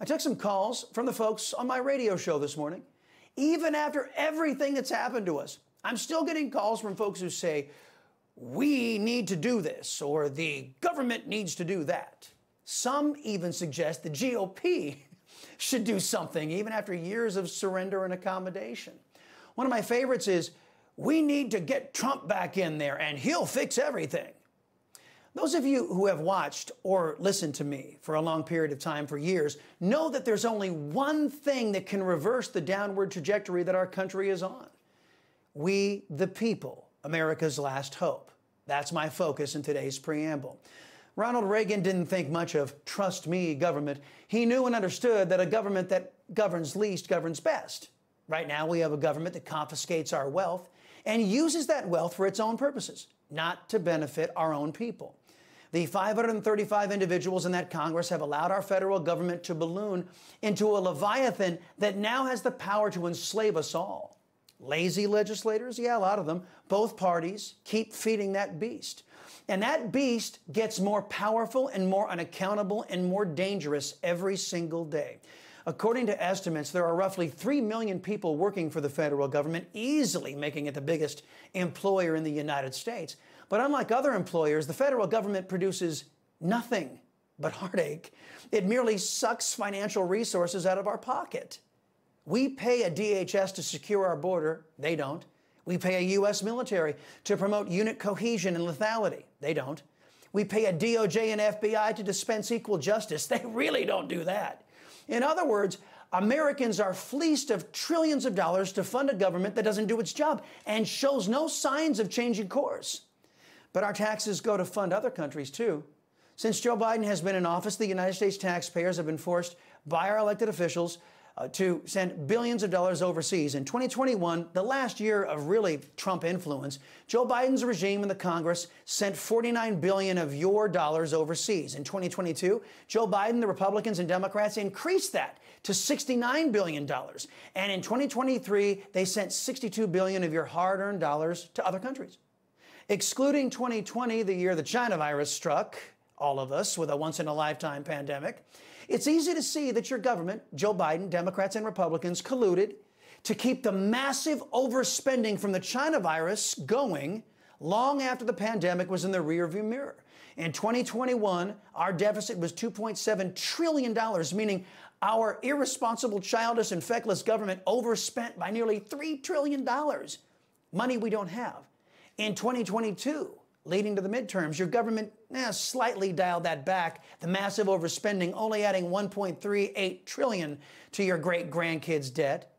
I took some calls from the folks on my radio show this morning. Even after everything that's happened to us, I'm still getting calls from folks who say, we need to do this, or the government needs to do that. Some even suggest the GOP should do something, even after years of surrender and accommodation. One of my favorites is, we need to get Trump back in there and he'll fix everything. Those of you who have watched or listened to me for a long period of time, for years, know that there's only one thing that can reverse the downward trajectory that our country is on. We, the people, America's last hope. That's my focus in today's preamble. Ronald Reagan didn't think much of trust me government. He knew and understood that a government that governs least governs best. Right now, we have a government that confiscates our wealth and uses that wealth for its own purposes, not to benefit our own people. The 535 individuals in that Congress have allowed our federal government to balloon into a leviathan that now has the power to enslave us all. Lazy legislators? Yeah, a lot of them. Both parties keep feeding that beast. And that beast gets more powerful and more unaccountable and more dangerous every single day. According to estimates, there are roughly 3 million people working for the federal government, easily making it the biggest employer in the United States. But unlike other employers, the federal government produces nothing but heartache. It merely sucks financial resources out of our pocket. We pay a DHS to secure our border, they don't. We pay a U.S. military to promote unit cohesion and lethality. They don't. We pay a DOJ and FBI to dispense equal justice. They really don't do that. In other words, Americans are fleeced of trillions of dollars to fund a government that doesn't do its job and shows no signs of changing course. But our taxes go to fund other countries too. Since Joe Biden has been in office, the United States taxpayers have been forced by our elected officials uh, to send billions of dollars overseas. In 2021, the last year of really Trump influence, Joe Biden's regime and the Congress sent 49 billion of your dollars overseas. In 2022, Joe Biden, the Republicans and Democrats increased that to 69 billion dollars. And in 2023, they sent 62 billion of your hard-earned dollars to other countries. Excluding 2020, the year the China virus struck all of us with a once in a lifetime pandemic, it's easy to see that your government, Joe Biden, Democrats and Republicans, colluded to keep the massive overspending from the China virus going long after the pandemic was in the rearview mirror. In 2021, our deficit was $2.7 trillion, meaning our irresponsible, childish, and feckless government overspent by nearly $3 trillion. Money we don't have. In 2022, leading to the midterms. Your government eh, slightly dialed that back, the massive overspending, only adding 1.38 trillion to your great grandkids' debt.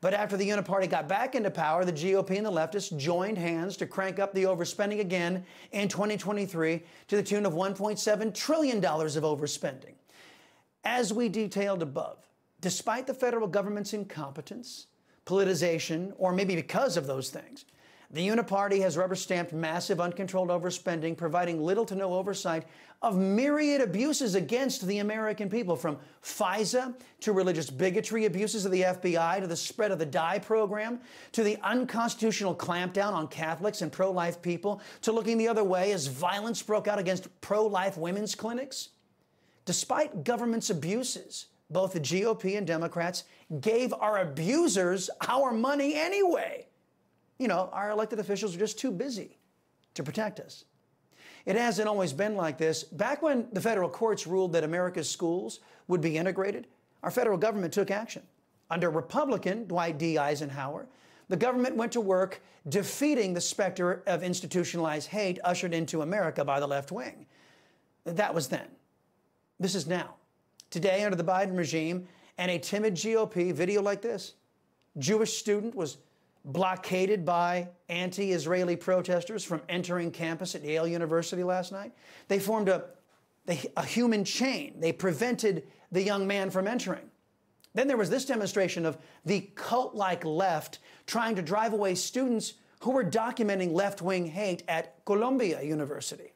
But after the Uniparty got back into power, the GOP and the leftists joined hands to crank up the overspending again in 2023 to the tune of $1.7 trillion of overspending. As we detailed above, despite the federal government's incompetence, politicization, or maybe because of those things, the Uniparty has rubber stamped massive uncontrolled overspending, providing little to no oversight of myriad abuses against the American people, from FISA to religious bigotry abuses of the FBI to the spread of the DIE program to the unconstitutional clampdown on Catholics and pro life people to looking the other way as violence broke out against pro life women's clinics. Despite government's abuses, both the GOP and Democrats gave our abusers our money anyway you know, our elected officials are just too busy to protect us. It hasn't always been like this. Back when the federal courts ruled that America's schools would be integrated, our federal government took action. Under Republican Dwight D. Eisenhower, the government went to work defeating the specter of institutionalized hate ushered into America by the left wing. That was then. This is now. Today, under the Biden regime and a timid GOP, video like this Jewish student was blockaded by anti Israeli protesters from entering campus at Yale University last night. They formed a, a human chain, they prevented the young man from entering. Then there was this demonstration of the cult like left trying to drive away students who were documenting left wing hate at Columbia University.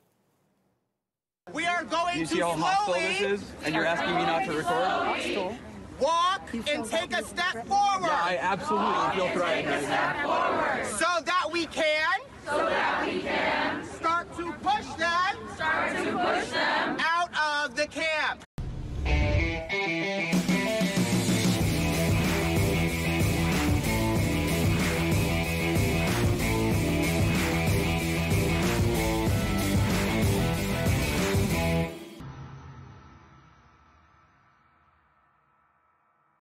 We are going you to see how hostile this is, and you're asking me not to record? Walk and take a step forward Yeah, I absolutely feel threatened right now. so that we can So that we can. start to push them out of the camp.